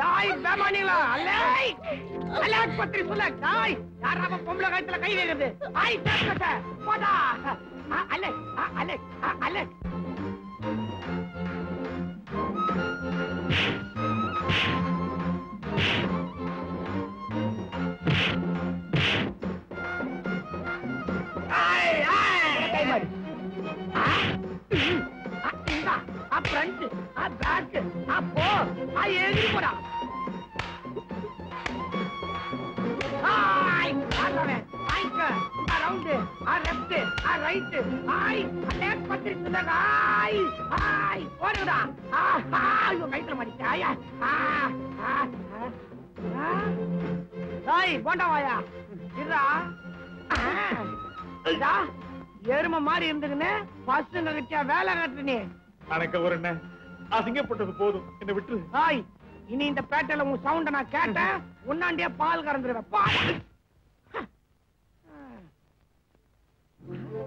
டாய் பேமானிங்களா அல்லை! அல்லை பத்திரி சொல்ல டாய் யாரா அவன் பொம்பளை கழுத்துல கை வைக்கிறது? ஐ தேக்கட்ட போடா! அ, அல்லை அ, அல்லை அல்லை! ஆய் ஆய்! ஃப்ரண்ட் ஆ? பேக் ஆ போ ஆ எழுதி போடா. ரைட் ஆய் ஆய் ஆய் ஓடுடா ஐயோ கைத்துல ஆயா போண்டா வாயா. இருடா. ஆ. இதா, எருமை மாதிரி இருந்துக்குன்னு பசங்க கிட்ட வேலை கட்டுனே அணக்க ஒரு என்ன அசிங்கப்பட்டது போதும். என்ன விட்டு ஆய் இனி இந்த பேட்டையில உன் சவுண்ட நான் கேட்டேன். உன்னாண்டியே பால் கறந்துருவேன் பால் ஆறுமுகண்ண ஆ, ஆறுமுகண்ண என்ன, என்ன, என்ன?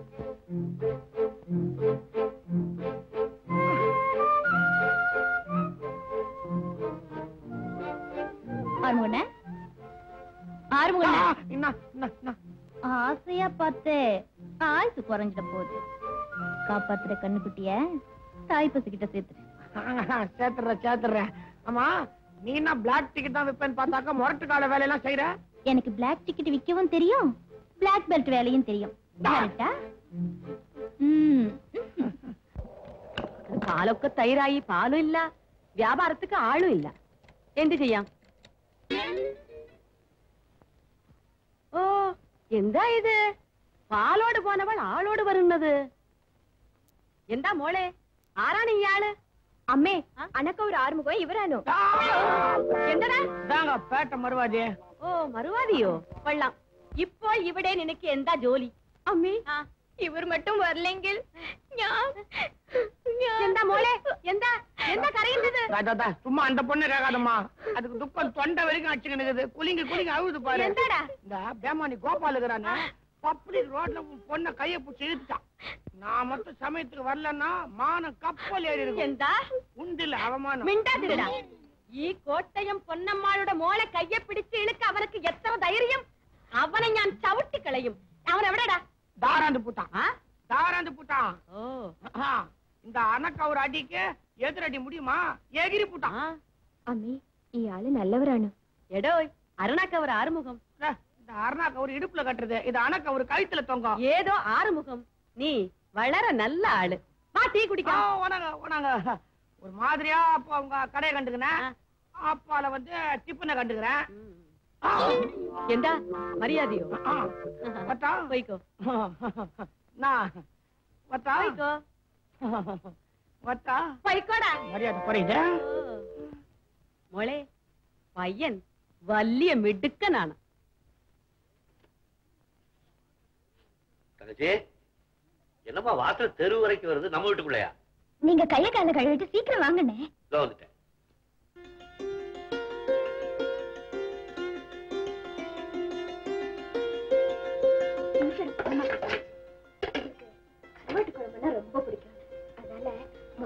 ஆசையா பார்த்து. ஆயுசு குறைஞ்சிட போகுது. காப்பாத்துற கண்ணுக்குட்டிய தாய் சேர்த்துரு சேர்த்துறேன் சேர்த்துறேன் ஆமா நீ என்ன பிளாக் டிக்கெட் தான் விப்பேன்னு பார்த்தாக்கா முரட்டு கால வேலையெல்லாம் செய்யற எனக்கு பிளாக் டிக்கெட் விற்கவும் தெரியும் பிளாக் பெல்ட் வேலையும் தெரியும். പാലൊക്കെ തൈരായി പാലും ഇല്ല വ്യാപാരത്തിക്ക് ആളും ഇല്ല എന്ത് ചെയ്യാം? ഓ എന്താ ഇത്? പാലോട് പോനവൾ ആളോട് വരുന്നത്. എന്താ മോളെ? ആരാണ് ഇയാൾ? അമ്മേ അനക്ക ഒരു ആറുമുഖം ഇവരാനോ എന്താ പേട്ട മറുവാദിയെ ഓ മറുവാദിയോ കൊള്ളാം. ഇപ്പോൾ ഇവിടെ നിനക്ക് എന്താ ജോലി? அம்மி. இவர் மட்டும் வரலெங்கில் எந்த மோளே? எந்த? எந்த கரையுது சும்மா அந்த பொண்ணு கேட்காதம்மா. அதுக்கு துக்கம் தொண்டை வரைக்கும் அச்சுக்கினுக்குது குளிங்க குளிங்க அழுது பாரு. இந்த பேமானி கோபால் இருக்கிறானே. பப்ளிக் பொண்ண கைய பிடிச்சி இழுத்துட்டான் நான் மட்டும் சமயத்துக்கு வரலன்னா மான கப்பல் ஏறி இருக்கும். உண்டில் அவமானம். மிண்டாதுடா ஈ கோட்டையம் பொன்னம்மாளோட மோளை கைய பிடிச்சு இழுக்க அவனுக்கு எத்தனை தைரியம்? அவனை நான் சவுட்டி கிளையும். அவனை விடடா. தாராந்து போட்டான் தாராந்து போட்டான் இந்த அணக்க ஒரு அடிக்கு எதிரடி முடியுமா? எகிரி பூட்டான் அம்மி ஈ ஆளு நல்லவரானு. எடோய் அருணாக்கவர் ஆறுமுகம். இந்த அருணாக்க ஒரு இடுப்புல கட்டுறது. இது அணக்க கழுத்துல தொங்கும். ஏதோ ஆறுமுகம். நீ வளர நல்ல ஆளு. வா டீ குடிக்க உனங்க உனங்க ஒரு மாதிரியா அப்போ உங்க கடையை கண்டுக்கினேன். அப்பால வந்து டிப்புனை கண்டுக்கிறேன். எந்தா மரியாதையோ? வட்டா வைக்கோ நான் வட்டா வைக்கோ வட்டா வைக்கோடா மரியாதை குறையுதா. மொளே பையன் வல்லிய மிடுக்க நானா? தங்கச்சி என்னப்பா வாசல் தெரு வரைக்கும் வருது நம்ம வீட்டுக்குள்ளயா? நீங்க கைய கால கழுவிட்டு சீக்கிரம் வாங்கண்ணே. வந்துட்டேன்.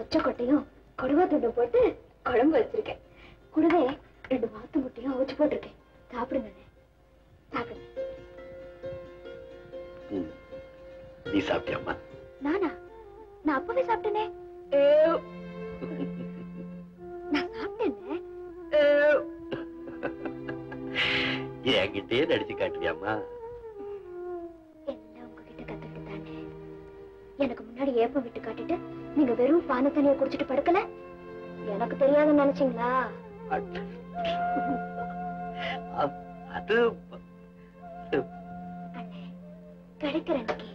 மொச்ச கொட்டையும் கொடுவா துண்டு போட்டு குழம்பு வச்சிருக்கேன். கூடவே ரெண்டு வாத்து முட்டையும் அவிச்சு போட்டிருக்கேன். சாப்பிடுங்க. நீ சாப்பிட்டியாம்மா நானா? நான் அப்பவே சாப்பிட்டேனே. நான் சாப்பிட்டேனே. என்கிட்டயே நடிச்சு காட்டுவியாம்மா ஏப்பம் விட்டு காட்டிட்டு நீங்க வெறும் பானை தண்ணியை குடிச்சிட்டு படுக்கல? எனக்கு தெரியாதுன்னு நினைச்சீங்களா? அது கிடைக்கிற அன்னைக்கு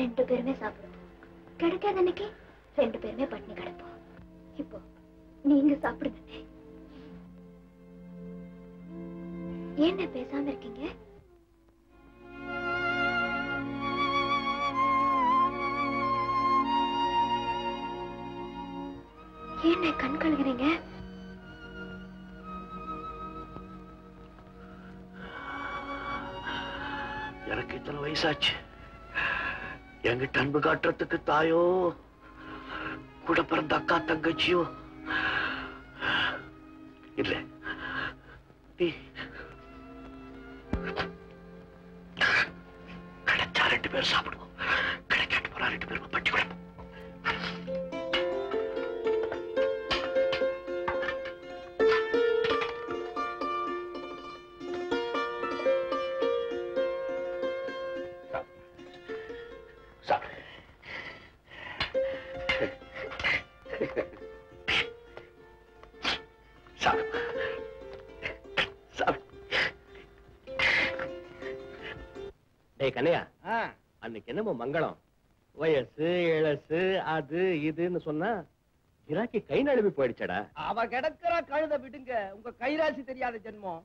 ரெண்டு பேருமே சாப்பிடுவோம். கிடைக்காத அன்னைக்கு ரெண்டு பேருமே பட்டினி கிடப்போம். இப்போ நீங்க சாப்பிடுங்க. ஏண்ணே பேசாம இருக்கீங்க? வயசாச்சு என்கிட்ட அன்பு காட்டுறதுக்கு தாயோ கூட பிறந்த அக்கா தங்கச்சியோ இல்ல. நீ கிடைச்சா ரெண்டு பேரும் சாப்பிடுவோம். கிடைக்காட்டு போறா ரெண்டு பேரும் பட்டி கொடுப்போம் டேய் கண்ணையா? அன்னைக்கு என்னமோ மங்களம். வயசு இளசு அது இதுன்னு சொன்னா கிராக்கி கை நழுவி போயிடுச்சடா. அவ கிடக்குற கழுத விடுங்க. உங்க கைராசி தெரியாத ஜென்மம்.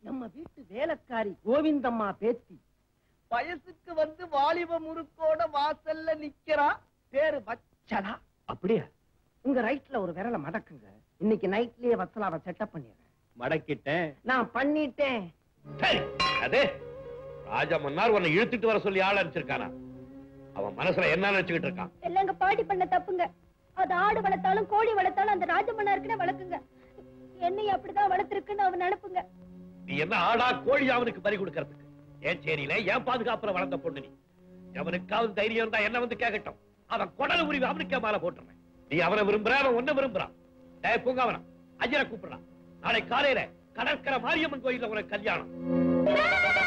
நம்ம வீட்டு வேலைக்காரி கோவிந்தம்மா பேத்தி. வயசுக்கு வந்து வாலிப முறுக்கோட வாசல்ல நிக்கிறா. பேரு வச்சலா. அப்படியா? உங்க ரைட்ல ஒரு விரல மடக்குங்க. இன்னைக்கு நைட்லயே வச்சலாவை செட்டப் பண்ணிடுறேன். மடக்கிட்டேன். நான் பண்ணிட்டேன். சரி அது ராஜா மன்னார் உன்னை இழுத்துட்டு வர சொல்லி ஆள் அனுப்பிச்சிருக்கானா அவன் மனசுல என்ன நினைச்சுக்கிட்டு இருக்கான்? இல்லங்க பாட்டி பண்ண தப்புங்க. அது ஆடு வளர்த்தாலும் கோழி வளர்த்தாலும் அந்த ராஜமன்னாருக்குன்னு வளர்க்குங்க. என்னையும் அப்படிதான் வளர்த்திருக்குன்னு அவன் நினைப்புங்க. நீ என்ன ஆடா கோழி அவனுக்கு பறி கொடுக்கறதுக்கு? ஏன் சேரியில ஏன் பாதுகாப்புல வளர்ந்த பொண்ணு நீ? எவனுக்காவது தைரியம் இருந்தா என்ன வந்து கேட்கட்டும் அவன் குடல் உரிவு அவனுக்கே மாலை போட்டுறேன். நீ அவனை விரும்புற அவன் ஒண்ணு விரும்புறான் டேய் பூங்காவனம் ஐயரை கூப்பிடுறான். நாளை காலையில கடற்கரை மாரியம்மன் கோயில்ல உனக்கு கல்யாணம்.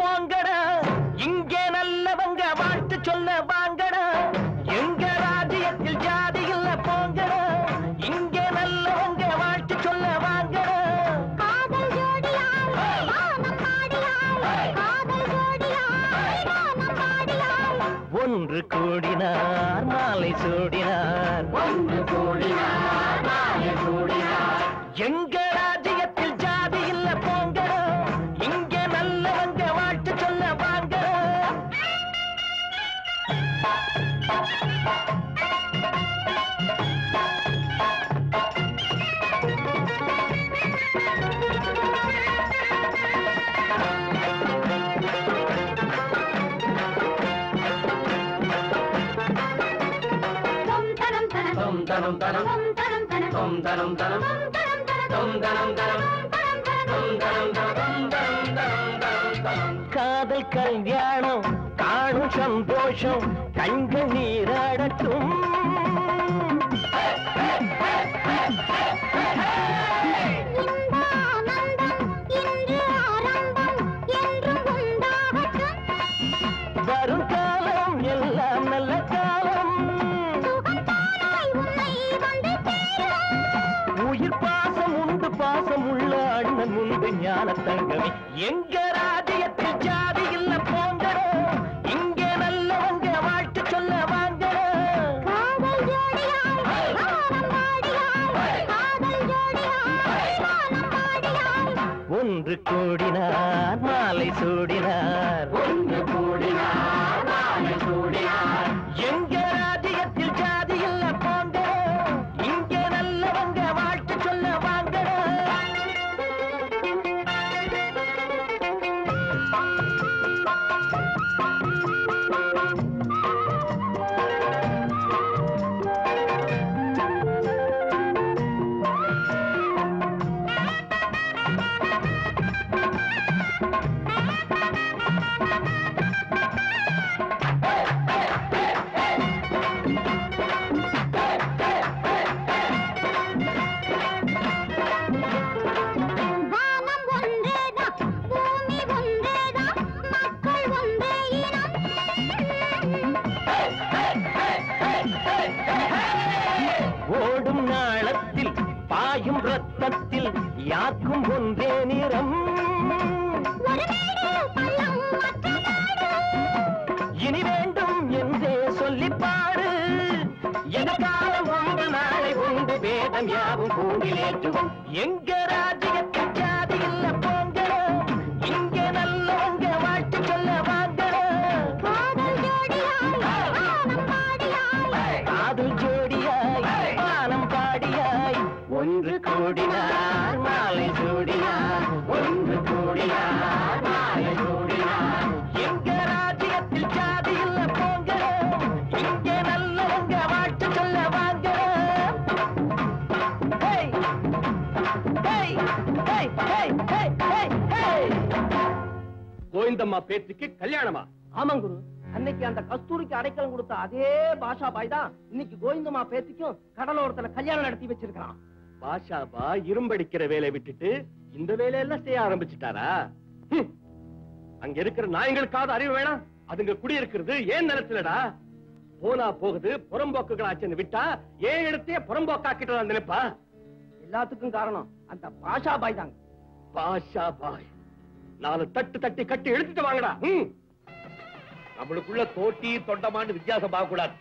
போங்கடா. இங்கே நல்லவங்க வாழ்த்து சொல்ல வாங்கடா. எங்க ராஜ்யத்தில் ஜாதி இல்ல போங்கடா. இங்கே நல்லவங்க வாழ்த்து சொல்ல வாங்கடா. ஒன்று கூடினார் மாலை சூடினார். ஒன்று கூடினார் மாலை சூடினார். எங்க தனம் தனம் தனம் தொம் தனம் தனம் தொம் தனம் தனம் தொம் தனம் தனம் தனம் தனம் காதல் கல்யாணம் காணும் சந்தோஷம் கண்கள் நீராடட்டும் ஞான தங்கமே எங்க ராஜ்யத்தில் ஜாதி இல்ல போங்கடோ இங்கே நல்லவங்க வாழ்த்து சொல்ல பாடியாய். ஒன்று கூடினார் மாலை சூடினார். ஒன்றே நிறம் இனி வேண்டும் என்றே சொல்லிப்பாரு. பாடு எதற்காலம் உண்டு நாளை உண்டு வேதம் யாவும் பூமியிலேற்றுவோம் எங்க கூடினார் மாலை சூடினார் ஒன்று கூடினார் மாலை சூடினார் எங்க ராஜ்யத்தில் ஜாதி இல்ல போங்க இங்கே நல்லவங்க வாழ்த்து சொல்ல வாங்க. Hey hey hey hey hey hey hey. Govindamma பேத்திக்கு கல்யாணமா? ஆமாம் குரு. அன்னைக்கு அந்த கஸ்தூரிக்கு அடைக்கலம் கொடுத்த அதே பாஷா பாய் தான் இன்னைக்கு கோவிந்தம்மா பேத்திக்கும் கடலோரத்துல கல்யாணம் நடத்தி வச்சிருக்கான் பாஷாபா இரும்படிக்கிற வேலையை விட்டுட்டு இந்த வேலையெல்லாம் செய்ய ஆரம்பிச்சுட்டாரா? அங்க இருக்கிற நாயங்களுக்காவது அறிவு வேணாம். அதுங்க குடியிருக்கிறது ஏன் நிலத்துலடா? போனா போகுது புறம்போக்குகளாச்சுன்னு விட்டா ஏன் இடத்தையே புறம்போக்காக்கிட்டு நினைப்பா? எல்லாத்துக்கும் காரணம் அந்த பாஷா பாய் தாங்க. பாஷா பாய். நாலு தட்டு தட்டி கட்டி எடுத்துட்டு வாங்கடா. நம்மளுக்குள்ள தோட்டி தொண்டமான்னு வித்தியாசம் பார்க்க கூடாது